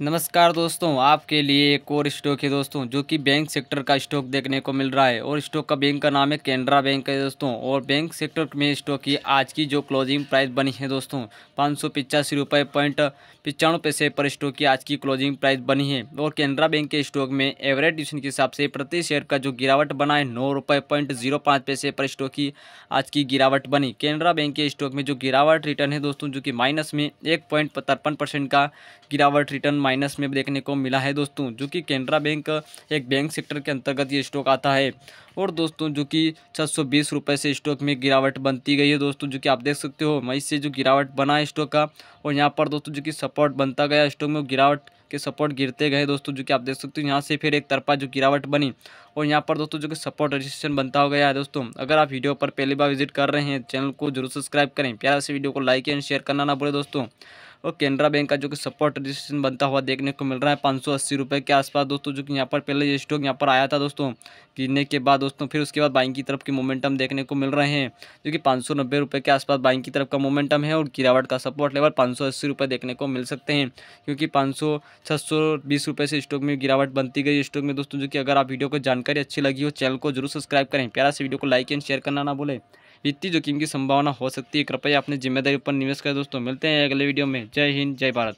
नमस्कार दोस्तों, आपके लिए एक और स्टॉक है दोस्तों, जो कि बैंक सेक्टर का स्टॉक देखने को मिल रहा है। और स्टॉक का बैंक का नाम है कैनरा बैंक है दोस्तों। और बैंक सेक्टर में स्टॉक की आज की जो क्लोजिंग प्राइस बनी है दोस्तों, पाँच सौ पिचासी रुपये पॉइंट पचानवे पैसे पर स्टॉक की आज की क्लोजिंग प्राइस बनी है। और कैनरा बैंक के स्टॉक में एवरेज डिशन के हिसाब से प्रति शेयर का जो गिरावट बना है, नौ रुपये पॉइंट ज़ीरो पाँच पैसे पर स्टॉक की आज की गिरावट बनी। कैनरा बैंक के स्टॉक में जो गिरावट रिटर्न है दोस्तों, जो कि माइनस में एक पॉइंट तिरपन परसेंट का गिरावट रिटर्न माइनस में देखने को मिला है दोस्तों, जो कि कैनरा बैंक, एक बैंक सेक्टर के अंतर्गत ये स्टॉक आता है। और दोस्तों, जो कि छः सौ बीस से स्टॉक में गिरावट बनती गई है दोस्तों, जो कि आप देख सकते हो मई से जो गिरावट बना है स्टॉक का, और यहाँ पर दोस्तों, जो कि सपोर्ट बनता गया स्टॉक में गिरावट के सपोर्ट गिरते गए दोस्तों, जो कि आप देख सकते हो, यहाँ से फिर एक तरफा जो गिरावट बनी, और यहाँ पर दोस्तों, जो कि सपोर्ट रजिस्ट्रेशन बनता हो गया है दोस्तों। अगर आप वीडियो पर पहली बार विज़िट कर रहे हैं, चैनल को ज़रूर सब्सक्राइब करें। प्यारा से वीडियो को लाइक एंड शेयर करना ना भूलें दोस्तों। और केनरा बैंक का जो कि सपोर्ट रजिस्ट्रेशन बनता हुआ देखने को मिल रहा है, पाँच सौ के आसपास दोस्तों, जो कि यहाँ पर पहले ये स्टॉक यहाँ पर आया था दोस्तों, गिरने के बाद दोस्तों, फिर उसके बाद बाइंग की तरफ़ की मोमेंटम देखने को मिल रहे हैं, जो कि पाँच के आसपास बाइंग की तरफ़ का मोमेंटम है और गिरावट का सपोर्ट लेवल पाँच सौ देखने को मिल सकते हैं, क्योंकि पाँच सौ सौ स्टॉक में गिरावट बनती गई स्टॉक में दोस्तों, जो कि अगर आप वीडियो को जानकारी अच्छी लगी हो, चैनल को ज़रूर सब्सक्राइब करें। प्यारा से वीडियो को लाइक एंड शेयर करना ना बोले वित्तीय जोखिम की संभावना हो सकती है। कृपया अपनी ज़िम्मेदारी पर निवेश करें दोस्तों। मिलते हैं अगले वीडियो में। जय हिंद, जय भारत।